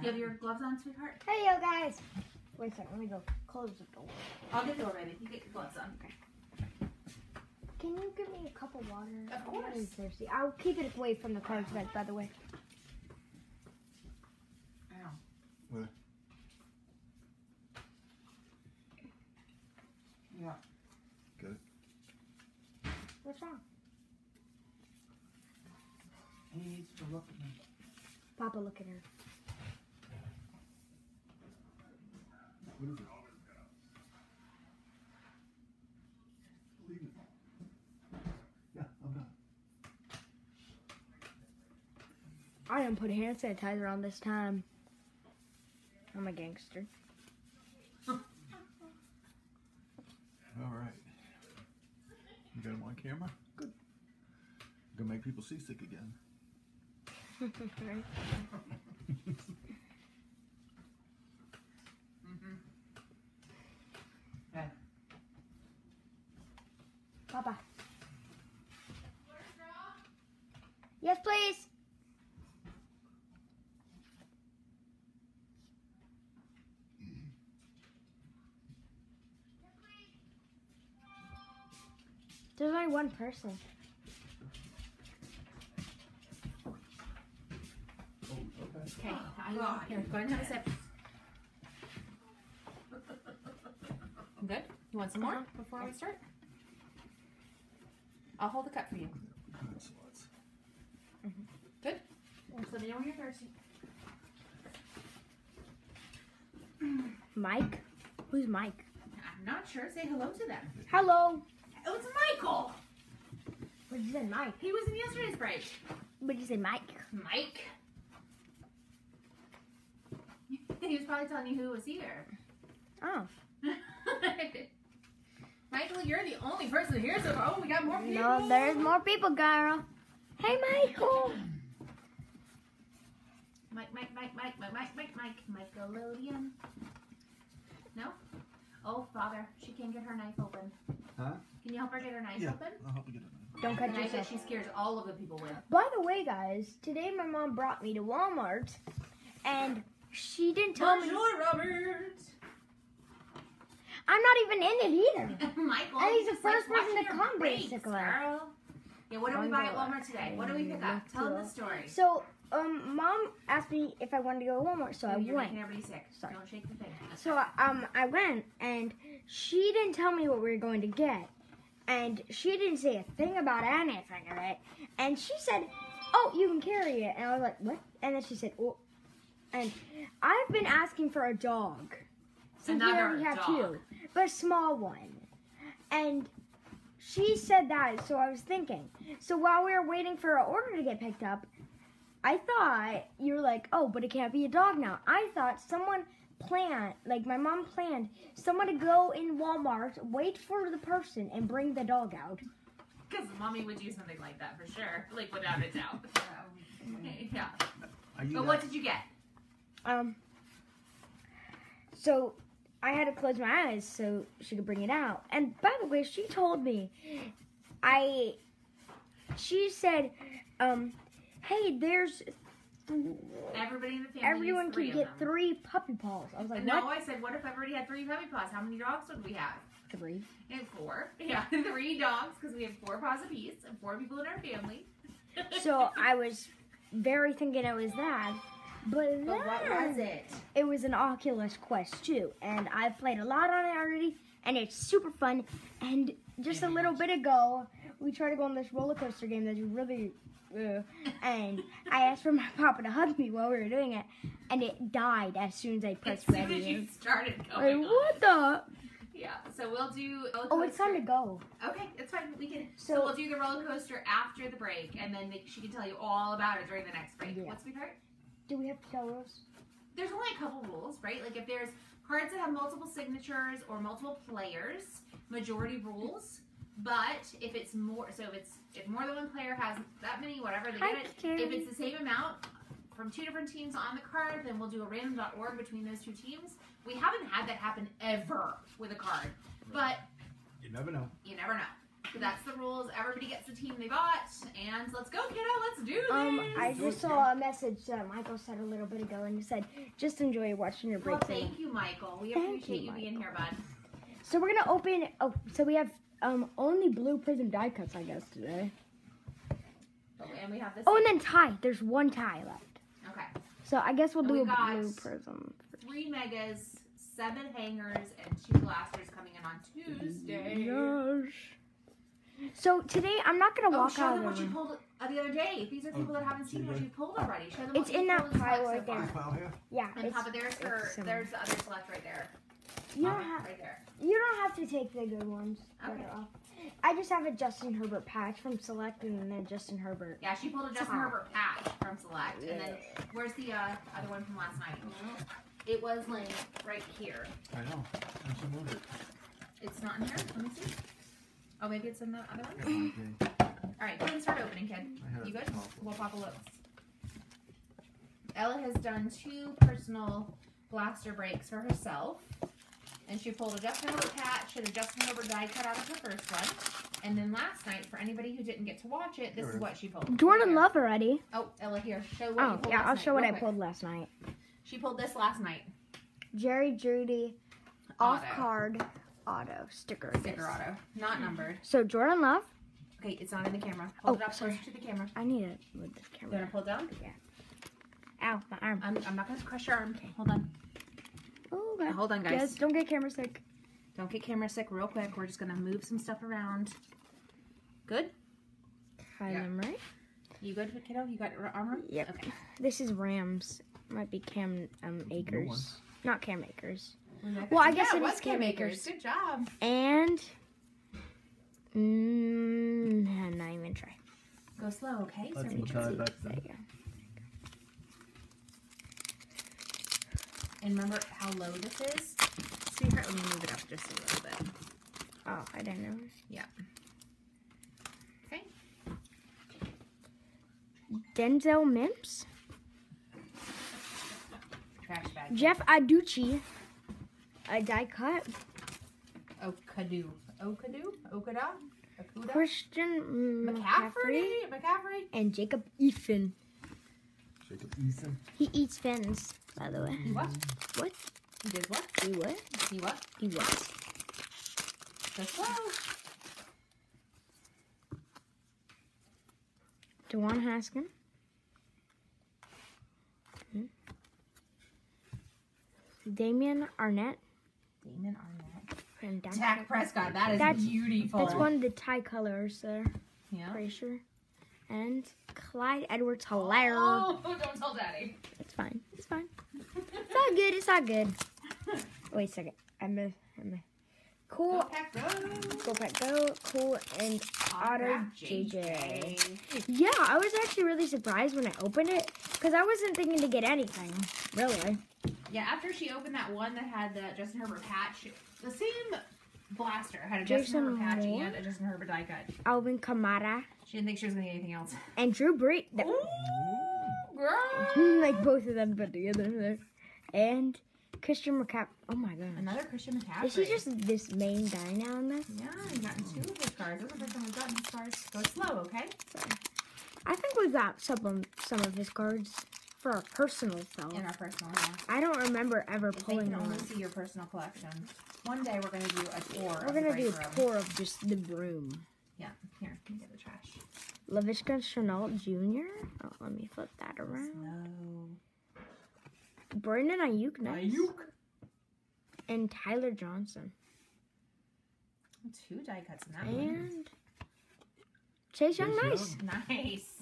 Do you have your gloves on, sweetheart? Hey, yo, guys. Wait a second. Let me go close the door. I'll get the door ready. You get your gloves on. Okay. Can you give me a cup of water? Of course. I'm course. thirsty. I'll keep it away from the cards, guys, by the way. Ow. Where? Yeah. Good. What's wrong? He needs to look at me. Papa, look at her. What is it? Leave it. Yeah, I'm done. I didn't put hand sanitizer on this time. I'm a gangster. All right. You got him on camera? Good. Gonna make people seasick again. Okay. Papa. Yes, please. There's only one person. Oh, okay. Will. Here, go ahead and have a sip. Good. You want some more uh-huh, before we start? I'll hold the cup for you. Mm-hmm. Good sluts. Good. Just let me know when you're thirsty. Mike? Who's Mike? I'm not sure. Say hello to them. Hello. Oh, it's Michael. What did you say, Mike? He was in yesterday's break. What did you say, Mike? Mike. he was probably telling you who was here. Oh. Michael, you're the only person here, so oh, we got more people. No, there's more people, girl. Hey, Michael. Mike, Mike, Mike, Mike, Mike, Mike, Mike, Mike, Nickelodeon. No? Oh, Father, she can't get her knife open. Huh? Can you help her get her knife Yeah. open? I'll help you get it. Don't cut yourself. she scares all of the people with. By the way, guys, today my mom brought me to Walmart, and she didn't tell me. Bonjour, Robert. I'm not even in it either. Michael, And he's the just like first person to come, breaks, basically. Girl. Yeah, what did we buy at Walmart today? What did we pick up? Tell them the story. So, um, mom asked me if I wanted to go to Walmart, so I You're went. making everybody sick. Sorry. Don't shake the thing. So, um, I went, and she didn't tell me what we were going to get, and she didn't say a thing about anything of it, and she said, "Oh, you can carry it," and I was like, "What?" And then she said, "Oh," and I've been asking for a dog since we already have dog. two, but a small one, and. She said that, so I was thinking. So while we were waiting for our order to get picked up, I thought you were like, oh, but it can't be a dog now. I thought someone planned, like my mom planned, someone to go in Walmart, wait for the person, and bring the dog out. Because mommy would do something like that for sure, like without a doubt. yeah. Are you But what did you get? Um. So I had to close my eyes so she could bring it out. And by the way, she told me, I. She said, um, hey, there's. Everybody in the family. Everyone can get three puppy paws. I was like, no, what? I said, what if I already had three puppy paws? How many dogs would we have? Three. And four. Yeah, three dogs because we have four paws apiece and four people in our family. So I was very thinking it was that. But, But what was it? It was an Oculus Quest 2. And I've played a lot on it already. And it's super fun. And just a little bit ago, we tried to go on this roller coaster game that's really. And I asked for my papa to hug me while we were doing it. And it died as soon as I As pressed soon as ready. you started going. on what the? Yeah, so we'll do. Oh, it's time to go. Okay, it's fine. We can. So, So- we'll do the roller coaster after the break, and then she can tell you all about it during the next break. Yeah. What's sweetheart? Do we have to tell Rose? There's only a couple rules, right? Like if there's cards that have multiple signatures or multiple players, majority rules. But if it's more, so if it's if more than one player has that many, whatever they Hi, get it. Carrie. If it's the same amount from two different teams on the card, then we'll do a random.org between those two teams. We haven't had that happen ever with a card, but You never know. you never know. So that's the rules. Everybody gets the team they bought, and let's go, kiddo. Let's do this. Um, I just saw a message that Michael said a little bit ago, and he said, "Just enjoy watching your break." well, thank you, Michael. We Thank appreciate you, you, being here, bud. So we're gonna open. Oh, so we have um only blue prism die cuts, I guess today. Oh, and we have this. Oh, and then tie. There's one tie left. okay. So I guess we'll And do we a got- blue prism. Three megas, seven hangers, and two blasters coming in on Tuesday. Yes. So today I'm not gonna Oh, walk show out them of what the you room. pulled uh, the other day. These are people that haven't seen what you pulled already. Show them It's what you in that pile select so right there. File here. Yeah, And it's, Papa, there's her. There's the other select right there. You don't have Right there. you don't have to take the good ones. Okay. off. I just have a Justin Herbert patch from Select and then Justin Herbert. Yeah, she pulled a Justin Wow. Herbert patch from Select, and then where's the uh, other one from last night? It was like right here. I know. I just moved it. It's not in here. Let me see. Oh, maybe it's in the other one. Okay. All right, go ahead and start opening, kid. You it good? small. We'll pop a looks. Ella has done two personal blaster breaks for herself. And she pulled a Justin Herbert patch and a Justin Herbert die cut out of her first one. And then last night, for anybody who didn't get to watch it, this There is it is. what she pulled. Jordan Love already. Oh, Ella, here. Show what oh, you Oh pulled yeah, last I'll night, show what real I quick. pulled last night. She pulled this last night. Jerry Jeudy off Auto. card auto sticker. Sticker auto. Not numbered. So Jordan Love. Okay, it's not in the camera. Oh, hold Oh, it up sorry. closer to the camera. I need it with this You want to camera. pull it down? Ow, my arm. I'm, I'm not going to crush your arm. Okay, hold on. God. Hold on, guys. Yes, don't get camera sick. Don't get camera sick real quick. We're just going to move some stuff around. Good? Tie Yeah. them right. You good, kiddo? You got your armor? Yep. Okay. This is Rams. Might be Cam um, one. Akers. Not Cam Akers. Well, Well, I guess it was is Cam Makers. Good job. And. Mm, nah, not even try. Go slow, okay? That's we can see. There you go. And remember how low this is? Sweetheart, let me move it up just a little bit. Oh, I didn't know. Yeah. Okay. Denzel Mims. Trash bag. Jeff Aducci. A die cut. Okadu. Okadu? Okada? Okuda? Christian mm, McCaffrey? McCaffrey? And Jacob Ethan. Jacob Eason. He eats fins, by the way. He what? What? He did what? He what? He what? He what? Go slow. Dewan Haskin. Hmm. Damian Arnette. Damon Arnette. And Dak- Dak Prescott. That is That's- beautiful. That's one of the tie colors there, Yeah. pretty sure. And Clyde Edwards Helaire. Oh, don't tell daddy. It's fine. It's fine. It's all good. It's all good. Wait a second. I'm a, I'm a cool. Go Pack, go. Go Pack Go. Cool and Auto Autograph JJ. Yeah, I was actually really surprised when I opened it because I wasn't thinking to get anything. Really. Yeah, after she opened that one that had the Justin Herbert patch, the same blaster had a Justin Jason Moore? and a Justin Herbert die cut. Alvin Kamara She didn't think she was gonna get anything else. and Drew Brees. Ooh, girl. like both of them put together there. And Christian McCaffrey. Oh my god. Another Christian McCaffrey. Is he just this main guy now in this? Yeah, we've gotten two of his cards. This is the first time we've gotten his cards. Go slow, okay? I think we got some of, some of his cards for our personal self. In our personal yeah. I don't remember ever They pulling can one. only see your personal collection. One day we're gonna do a tour. We're of gonna the do a break room. tour of just the room. Yeah, here, let me get the trash. Laviska Shenault Jr. Oh, let me flip that around. No. Brandon Aiyuk, nice. Aiyuk. And Tyler Johnson. Two die cuts in that one. And Chase Young, Chase nice. Nice.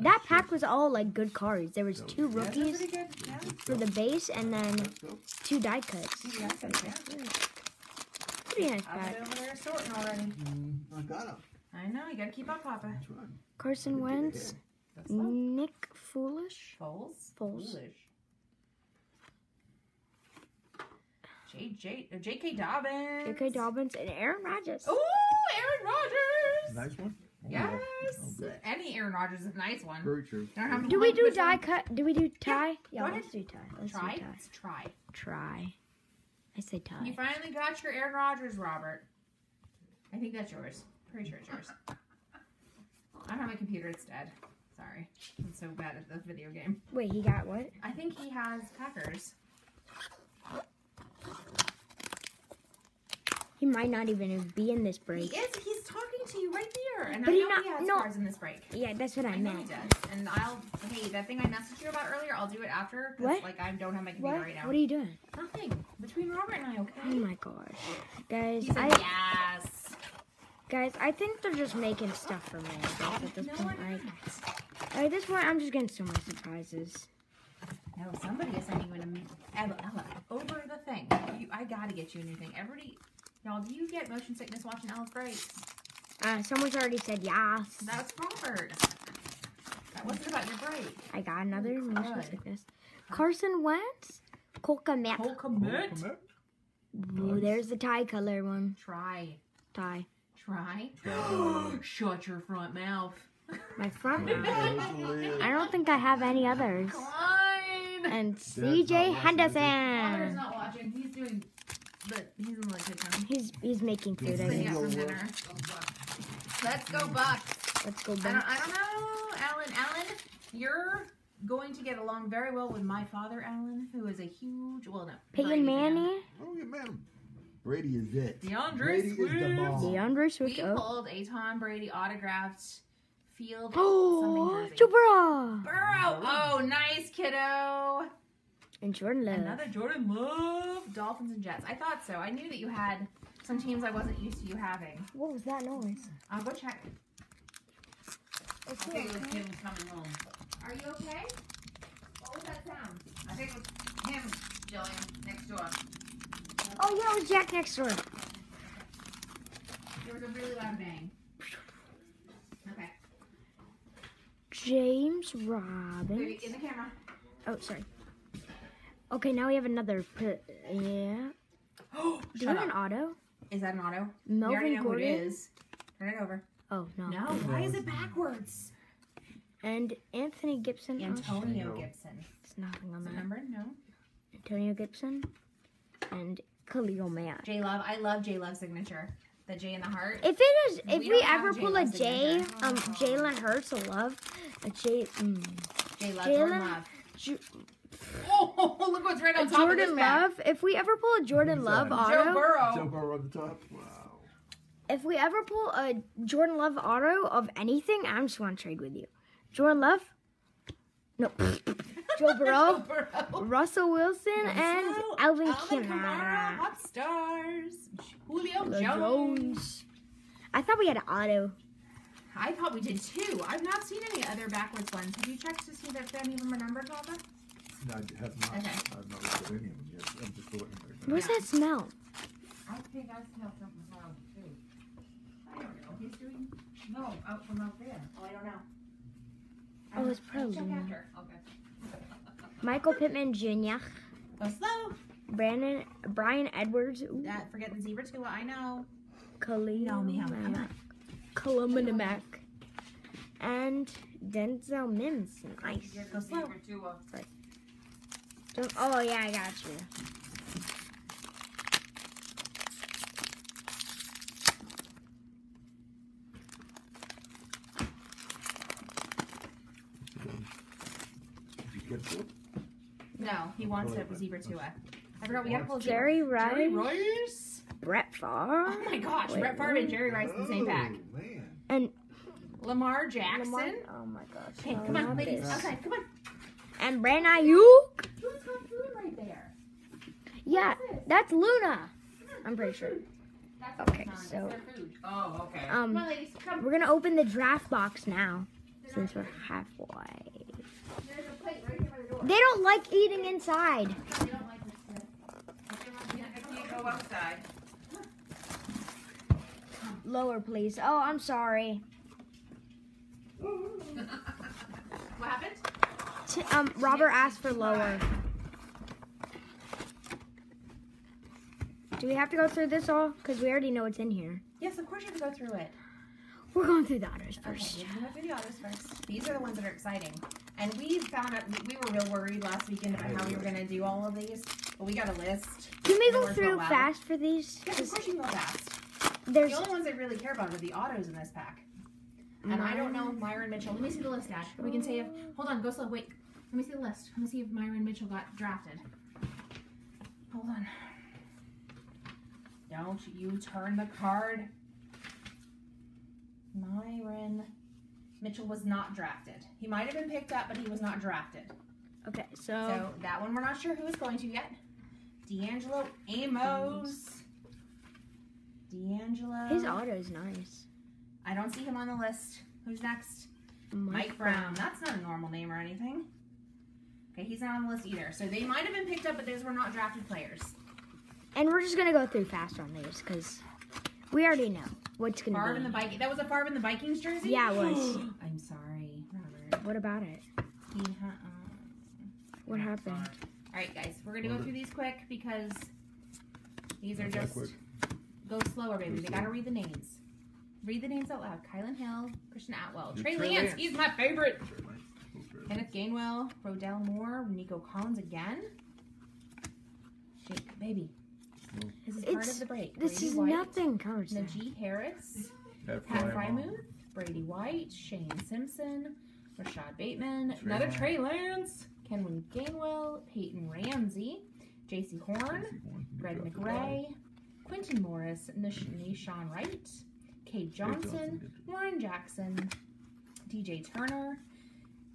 That pack was all like good cards. There was Those two guys Those are rookies pretty. Yeah. for the base and then two die cuts. Two die cuts, yeah. Pretty nice I'll pack. over there sorting already. Mm, I got him. I know, you gotta keep up, Papa. Carson Wentz, Nick Foolish, Foles? Foles. Foolish. J. J. uh, J.K. Dobbins. J.K. Dobbins, and Aaron Rodgers. Ooh, Aaron Rodgers. Nice one. Yes. Any Aaron Rodgers is a nice one. Very true. Don't have to Do we do with die him. cut? Do we do tie? Yeah, go let's do tie. Let's Try. do tie. Let's try. Try. I say tie. You finally got your Aaron Rodgers, Robert. I think that's yours. Pretty sure it's yours. I don't have my computer. It's dead. Sorry. I'm so bad at the video game. Wait, he got what? I think he has Packers. He might not even be in this break. He break. is. He's talking to you right there, and But I know not- he has no. cards in this break. Yeah, that's what I, I know he meant. does, and I'll. Hey, that thing I messaged you about earlier, I'll do it after. What? Like I don't have my computer What? right now. What are you doing? Nothing between Robert and I. Okay. Oh my gosh, guys! Said I yes. guys, I think they're just making stuff for me. At this No, point, like at this point, I'm just getting so many surprises. No, somebody is sending you an Ella, Ella over the thing. You, I gotta get you a new thing. Everybody, y'all, do you get motion sickness watching Ella's breaks? Uh, someone's already said yes. That's Robert. That wasn't about your break. I got another Holy motion crud. sickness. Carson Wentz, Colca Mac. Whole commit. Ooh, there's the tie color one. Try. Tie. Try. Try. Shut your front mouth. My front. mouth. I don't think I have any others. Klein. And CJ watching, is? Father's Henderson. not watching. He's doing, but he's in the kitchen. He's he's making food. I Cleaning think. Up from dinner. Let's go, Bucks. Let's go I don't, back. I don't know, Alan. Alan, you're going to get along very well with my father, Alan, who is a huge, well, no. Peyton Brady fan. Manning, Oh, yeah, man. Brady is it. DeAndre Brady is the Swift. bomb. DeAndre We Swift. Oh, pulled a Tom Brady autographed field oh something. Joe Burrow Burrow. Oh, nice, kiddo. and Jordan Love. Another Jordan Love. Dolphins and Jets. I thought so. I knew that you had some teams I wasn't used to you having. What was that noise? I'll go check. I think it was him coming home. Are you okay? What was that sound? I think it was him, Jillian, next door. Oh yeah, it was Jack next door. There was a really loud bang. Okay. James Baby, Robbins. in the camera. Oh, sorry. Okay, now we have another. Uh, yeah. Oh, Do you have an auto? Is that an auto? Melvin know Gordon. who it is. Turn it over. Oh no. No, why is it backwards? And Anthony Gibson. Oh, Antonio Gibson. It's nothing on Is it that. numbered? No. Antonio Gibson. And Khalil Mack. J Love. I love J Love signature. The J in the heart. If it is, if We we, ever a J pull a Love J, signature. um, Jalen Hurts, a love, a J, mm, J Love. Jalen- Jordan Love. Ju- Oh, look what's right a on top of this Jordan bag. Love. If we ever pull a Jordan Love that? auto, Joe Burrow. Joe Burrow on the top. Wow. if we ever pull a Jordan Love auto of anything, I'm just want to trade with you. Jordan Love, no, Joe Burrow, Burrow. Russell Wilson, and Russell, Alvin Alvin Kamara, Kamara. Hot Stars, Julio Jones. Jones. I thought we had an auto. I thought we did too. I've not seen any other backwards ones. Have you checked to see if any of them are numbered, Papa? No, I have not. Okay. I've not looked at any of them yet. I'm just looking right now. What's that smell? I think I smell something wrong too. I don't know. He's doing. No, out from out there. Oh, I don't know. Oh, it's I'll probably check not. after. Okay. Michael Pittman Jr., Go slow. Brandon, Brian Edwards, ooh, Uh, forget the zebra too. I know. Khalil No, ma'am. Come Mack, Columna Mack, and Denzel Mims. Nice. Get Go the slow. zebra too, uh, Don't- Oh yeah, I got you. Did you get it? No, he wants a zebra too. I forgot we gotta pull Jerry Jerry Rice, Rice. Brett Favre, Oh my gosh, Wait, Brett Favre and Jerry Rice in the same oh, pack. Oh, man. and Lamar Jackson. Lamar. Oh my gosh. Okay, come on, not ladies, this. outside. Come on. And Brandon Aiyuk. Who's got food right there? Yeah, that's Luna. I'm pretty sure. Okay, so- Oh, okay. Um, on, we're gonna open the draft box now since we're halfway. There's a plate right here by the door. They don't like eating inside. They don't like this stuff. If you go outside, Lower, please. Oh, I'm sorry. What happened? T- um, Robert asked for lower. Do we have to go through this all? Because we already know what's in here. Yes, of course you have to go through it. We're going through the others Okay, first. we're gonna do the others first. These are the ones that are exciting. And we found out, we- we were real worried last weekend about how we were gonna do all of these, but we got a list. Can we go through fast for these? Yes, of course you can go fast. there's The only ones I really care about are the autos in this pack. And I don't know if Myron Mitchell. Let me see the list, Dad. We can say if. Hold on, go slow. Wait. Let me see the list. Let me see if Myron Mitchell got drafted. Hold on. Don't you turn the card. Myron Mitchell was not drafted. He might have been picked up, but he was not drafted. okay. So, So that one we're not sure who is going to yet. D'Angelo Amos. D'Angelo. his auto's nice. I don't see him on the list. Who's next? Mike Brown. That's not a normal name or anything. Okay, he's not on the list either. So they might have been picked up, but those were not drafted players. And we're just gonna go through fast on these because we already know what's gonna Favre be. in the Viking. That was a Favre in the Vikings jersey. Yeah, it was. I'm sorry, Robert. what about it? He ha- uh, What happened? All right, guys, we're gonna go through these quick because these are just go slower, baby. Go They gotta read the names. Read the names out loud. Kylan Hill, Christian Atwell, Trey Trey Lance. Lance. He's my favorite. Trey Lance. Who's Trey Lance? Kenneth Gainwell, Rodell Moore, Nico Collins again. Shake, baby. No. This is part It's- of the break. This Brady is White, nothing comes there. Najee Harris, Pat Pat Freiermuth, Brady White, Shane Simpson, Rashod Bateman, Trey another Lance. Trey Lance, Kenwin Gainwell, Peyton Ramsey, Jaycee Horn, Horn. Greg McRae, Quentin Morris, Nish- Nishan Wright, Kate Johnson, Warren Jackson, DJ Turner,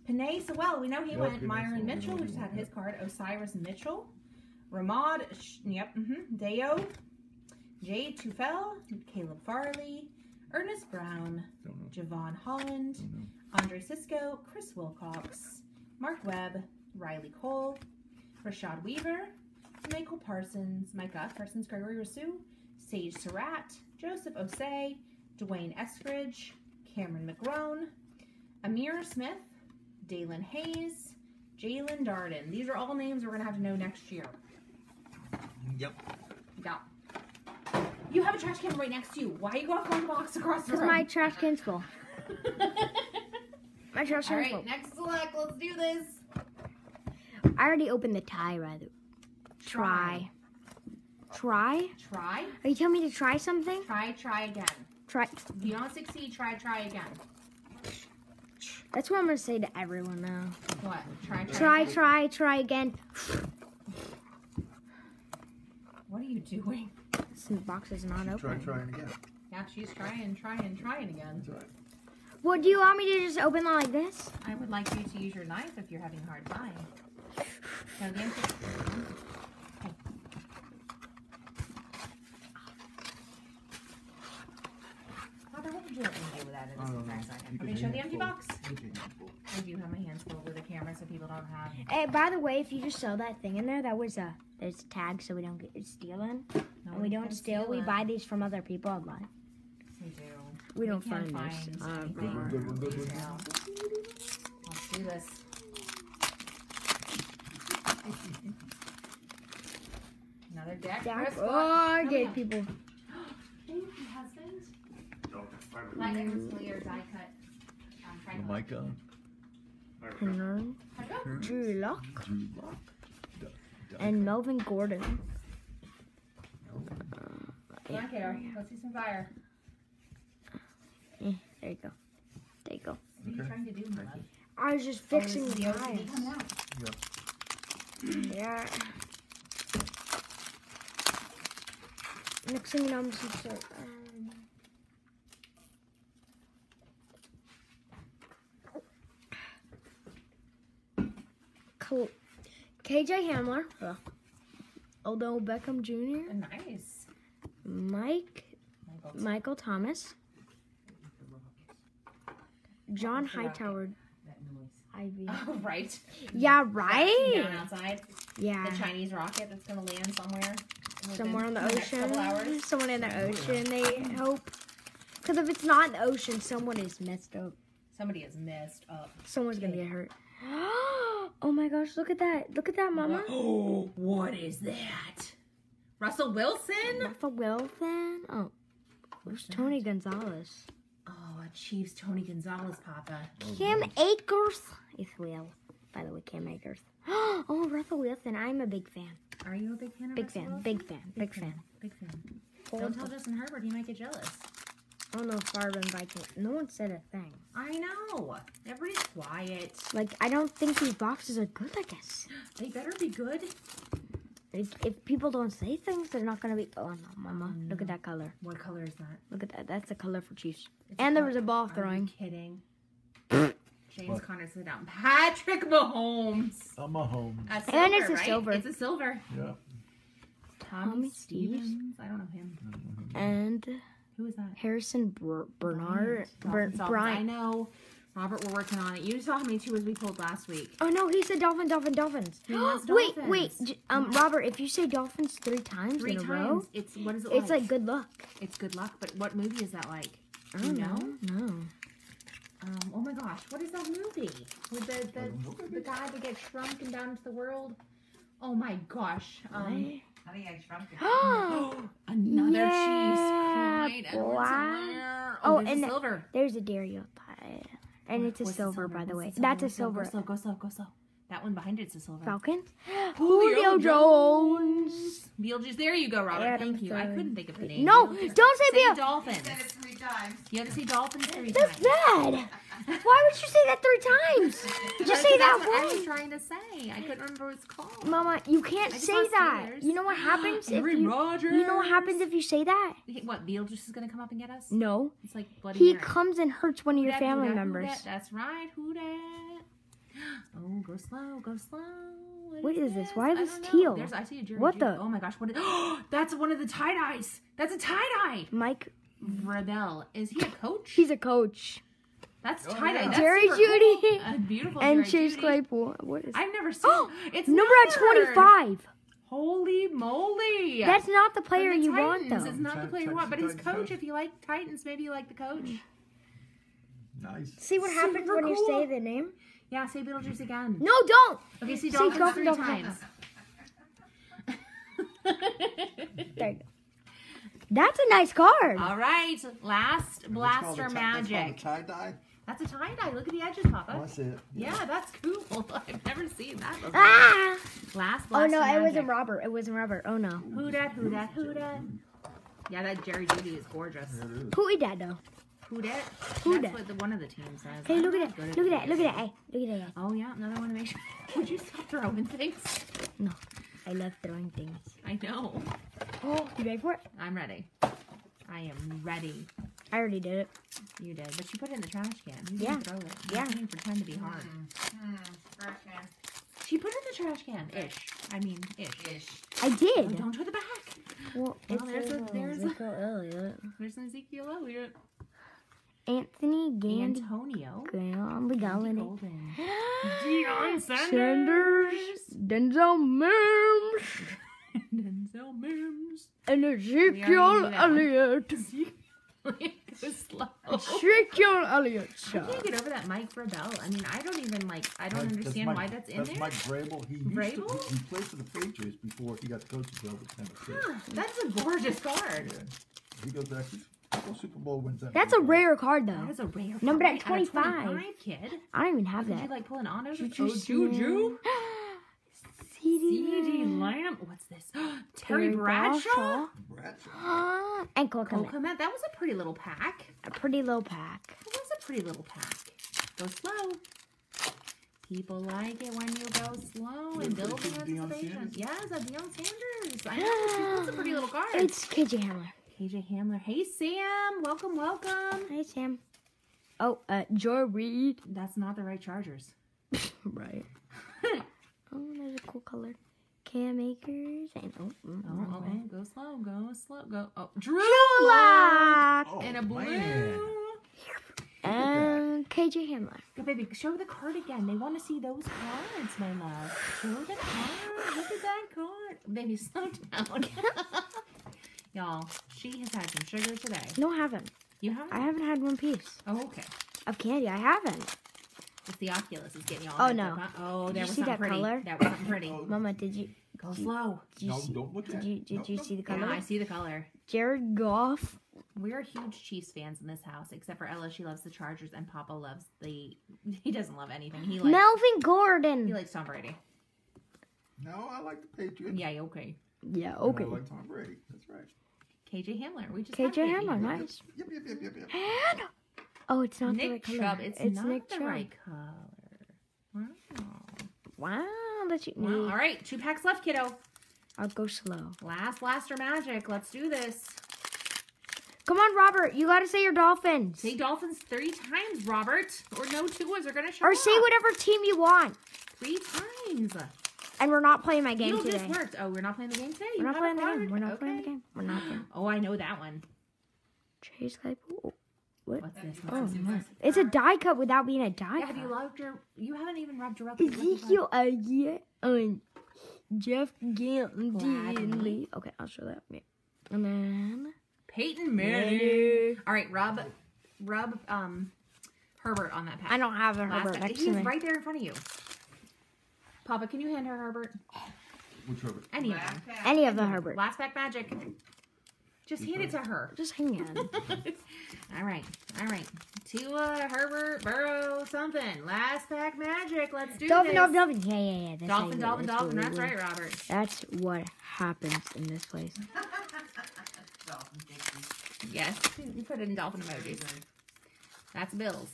Penei Sewell. We know he Yep, went. Myron Mitchell. know We just had his card. Osiris Mitchell, Ramad. Yep. Mm-hmm. Deo, Jay Tufele, Caleb Farley, Ernest Brown. Jevon Holland, Andre Cisco, Chris Wilcox, Mark Webb, Riley Cole, Rashad Weaver, Michael Parsons, Micah Parsons, Gregory Rousseau, Sage Surratt, Joseph Ossai, D'Wayne Eskridge, Cameron McGrone, Amir Smith, Dalen Hayes, Jalen Darden. These are all names we're going to have to know next year. Yep. Yeah. You have a trash can right next to you. Why are you go off one box across the Because room? my trash can's full. My trash all can's full. right, next select. Let's do this. I already opened the tie, rather. Try. Try? Try. Are you telling me to try something? Try, try again. Try. If you don't succeed, try, try again. That's what I'm gonna say to everyone now. What? Try, try. Try, again. try, try again. What are you doing? This box is not open. Try open. trying again. Yeah, she's trying, trying, trying again. That's all right. Well, do you want me to just open it like this? I would like you to use your knife if you're having a hard time. Now, the empty- Hey. Father, what would you like me to do with that in I this don't a second? Okay, show the empty box. You can hand full. I do have my hands full with the camera so people don't have. Hey, by the way, if you just saw that thing in there, that was a there's a tag so we don't get stealing. No and we one don't can steal. We buy these from other people online. We do. We don't can't find this. find anything Good one, good one. retail. Let's do this. Another deck. Jack. Chris, Oh. I Come gave here. people. Thank you, husband. Like mm. your die cut. Um, The Frank. mic on. Henry, How'd it go? Drew Lock, Drew Lock. Duck, duck. and Melvin Gordon. Come on, kiddo. Let's see some fire. Eh, there you go. There you go. What are you trying to do, my love? I was just Oh, fixing this is the the eyes. coming out. Yeah. Next thing you know, I'm just gonna start. Um, Cl- KJ Hamler, uh, Odell Beckham Jr., Nice. Mike, Michael. Michael Thomas, John Hightower. Ivy. Oh, right. Yeah, Down right. outside. Yeah, The Chinese rocket that's going to land somewhere. somewhere in the next couple hours. ocean. Someone in the ocean. They hope. Because if it's not in the ocean, someone is messed up. Somebody is messed up. Someone's gonna get hurt. oh my gosh! Look at that! Look at that, Mama. Oh, what is that? Russell Wilson? Russell Wilson. Oh, where's Tony Gonzalez? Oh, a Chiefs Tony Gonzalez, Papa. Cam Akers. If will. By the way, Cam Akers. Oh, Russell Wilson. I'm a big fan. Are you a big fan of Big Russell fan. Wilson? Big fan. Big fan. Big fan. Don't tell Justin Herbert. He might get jealous. I don't know if Favre and No one said a thing. I know. Everybody's quiet. Like I don't think these boxes are good. I guess They better be good. if, if people don't say things, they're not gonna be. Oh no, Mama! Look at that color. What color is that? Look at that. That's the color for Chiefs. It's And there was a ball Are you throwing. kidding? James Conner sit down. Patrick Mahomes. I'm a home. And it's a right? silver. It's a silver. Yeah. Tommy, Tommy Stevens. Stevens. I don't know him. And Who is that? Harrison Br- Bernard. Dolphins, Ber- Dolphins. I know. Robert, we're working on it. You saw how many tours we pulled last week. Oh no, he said Dolphin, Dolphin, Dolphins. He wants wait, wait, um, Robert, if you say Dolphins three times Three in a times. row, It's what is it it's like? like good luck. It's good luck. But what movie is that like? I You don't know? know. No. Um, oh my gosh, what is that movie with the the, the guy that gets shrunk and down into the world? Oh my gosh. Um, Honey, I shrunk it. Oh, another Yeah, Chiefs pride. boy. Oh, Oh, and a the- silver. there's a Dario pie. And it's a What's the silver, by the way. the That's a silver. Go slow, go slow, go slow. That one behind it's a silver. Falcons? Julio Julio Jones. Beetlejuice. There you go, Robert. Adam Thank you. I couldn't think of the name. No, Beetlejuice. don't say Say Bill. Dolphins. Said it three times. You have to say Dolphins three That's times. bad. Why would you say that three times? Just say that what I was trying to say. I couldn't remember what it's called. Mama, you can't say that. You know what happens if you. You know what happens if you say that? What, Beetlejuice is going to come up and get us? No. It's like Bloody He Mary. comes and hurts one of your Who dat, family who members. dat? That's right. Who dat? Oh, go slow, go slow. What is this? Why is this teal? There's, I see a Jerry What the- Oh my gosh, what is, oh, That's one of the tie-dyes. That's a tie-dye. Mike, Vrabel. Is he a coach? he's a coach. That's Oh, tie-dye. yeah. Jerry super Jeudy. Cool. Beautiful and Jerry Chase Jeudy. Claypool. What is I've never seen Oh, It's number at 25. Holy moly. That's not the player the you want, Titans. though. It's not the Titans, player you want, but his Titans, coach, if you like Titans, maybe you like the coach. Nice. See what happens Super when you say the name? Yeah, say Beetlejuice again. No, don't. Okay, see Say Dolphins Dolphin, three Dolphin, times. There you go. That's a nice card. All right, last blaster That's magic. called a tie-dye? That's a tie dye. Look at the edges, Oh, Papa. I see it. Yeah, that's cool. I've never seen that before. Ah! Last Oh blaster no, it wasn't Robert. It wasn't Robert. Oh no. Who dat? Who dat? Who dat? Yeah, that Jerry Jeudy is gorgeous. There it is. Who is that though? Who dat? Who dat? That's dat? what the, one of the teams says. Hey, I'm look at that. good Look at that. Look at that. Hey, look at that. Oh yeah, another one to make sure. Would you stop throwing things? No, I love throwing things. I know. Oh, you ready for it? I'm ready. I am ready. I already did it. You did, but you put it in the trash can. You Yeah. throw it. Yeah. You didn't pretend to be hard. Hmm. Trash can. She put it in the trash can. Ish. I mean, ish. Ish. I Oh, did. don't throw the back. Well, Well, there's a- there's a- Ezekiel Elliott. There's an Ezekiel Elliott. Anthony Gandy. Antonio. Graham Golden. Golden. Deion Sanders. Denzel Mims. Denzel Mims. And We Ezekiel already knew that one. Elliott. Go slow. Ezekiel Elliott. I can't get over that Mike Vrabel. I mean, I don't even like. I don't That's- understand Mike- why that's in that's there. Mike Vrabel. He used Vrabel? to, he played for the Patriots before he got the coaching job at Tennessee. Huh, that's a gorgeous card. Yeah. He goes back. He's Super Bowl wins. in That's a rare card though. That is a rare. Numbered card. at 25. 25, kid. I don't even have Did you that. like pull an auto? Juju oh, Juju. CeeDee CeeDee Lamb. What's this? Terry Bradshaw. Bradshaw. and Cole Cole Kmet. Kmet. That was a pretty little pack. A pretty little pack. That was a pretty little pack. Go slow. People like it when you go slow and build this is Deion anticipation. Sanders. Yes, a Deion Sanders. I know. That's a pretty little card. It's KJ Hamler. KJ Hamler. Hey, Sam. Welcome, welcome. Hey Sam. Oh, uh, Joy Reed. That's not the right Chargers. Right. Oh, there's a cool color. Cam Akers and oh, mm, Oh, wrong way. go slow, go slow, go. Oh, Drew Lock Oh, in a blue. man. and KJ Hamler. Go, baby, show the card again. They want to see those cards, my love. Show the card. Look at that card. Baby, slow down. Y'all, she has had some sugar today. No, I haven't. You haven't? I haven't had one piece Oh, okay. of candy. I haven't. It's the Oculus is getting y'all. Oh, no. up. Oh, there you was see something that pretty. color? That was something pretty. Mama, did you Go slow. did you No, see, don't look did you did No, you no. see the Yeah, color? I see the color. Jared Goff. We're huge Chiefs fans in this house, except for Ella. She loves the Chargers, and Papa loves the. He doesn't love anything. He likes. Melvin Gordon. He Gordon. likes Tom Brady. No, I like the Patriots. Yeah, okay. Yeah, And okay. I like Tom Brady. That's right. KJ Hamler. We just KJ Hamler, nice. Yep, yep, yep, yep, yep. Oh, it's not the right Nick color. Chubb. It's, not Nick the Chubb. right color. Wow. Wow, that's you. Well, all right, two packs left, kiddo. I'll go slow. Last blaster magic. Let's do this. Come on, Robert. You gotta say your Dolphins. Say Dolphins three times, Robert, or no Tuas are gonna show or up. say whatever team you want. three times. And we're not playing my game today. just worked. Oh, we're not playing the game today. We're You not have playing the game. We're not playing the game. We're not playing. Oh, I know that one. Chase Claypool. What's this? What's Oh, this? What's my. It's a die cut without being a die Yeah, cut. have you loved your? You haven't even rubbed your rubber. Ezekiel Elliott and Jeff Gladney. Gladney. Okay, I'll show that. Yeah. And then Peyton Manning. All right, rub, rub, um, Herbert on that pack. I don't have a Last Herbert next He's to me. right there in front of you. Papa, can you hand her Herbert? Which Herbert? Any of them. Any of the Herbert. Last pack magic. Just hand it to her. Mm-hmm. Just hang on. all right, all right. Tua, Herbert, Burrow, something. Last pack magic. Let's do Dolphin, this. Dolphin, Dolphin. Yeah, yeah, yeah. That's Dolphin, Dolphin, that's Dolphin. That's right, Robert. That's what happens in this place. Dolphin Yes, you put it in dolphin emojis. That's Bills.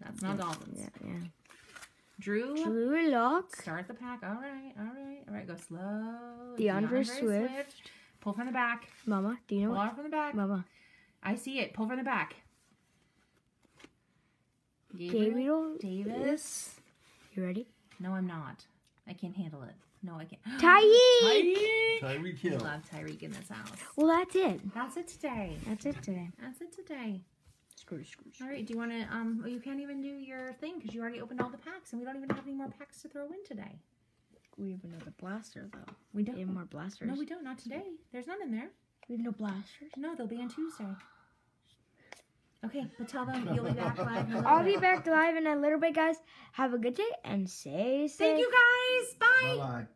That's not Dolphins. Yeah, yeah. Drew, Drew Lock. start the pack. All right, all right, all right. Go slow. DeAndre Swift. Pull from the back. Mama, do you know Pull what? out from the back. Mama. I see it. Pull from the back. Gabriel Davis. You ready? No, I'm not. I can't handle it. No, I can't. Tyreek! Tyreek. Tyreek I love Tyreek in this house. Well, that's it. That's it today. That's it today. That's it today. Screw, screw, All right. Do you want to? Um. Well, you can't even do your thing because you already opened all the packs, and we don't even have any more packs to throw in today. We have another blaster, though. We We don't. have more blasters. No, we don't. Not today. There's none in there. We have no blasters. No, they'll be on Tuesday. Okay, but tell them you'll be back live. in a little I'll be back live in a little bit, guys. Have a good day and say. safe. Thank you guys. Bye. Bye bye.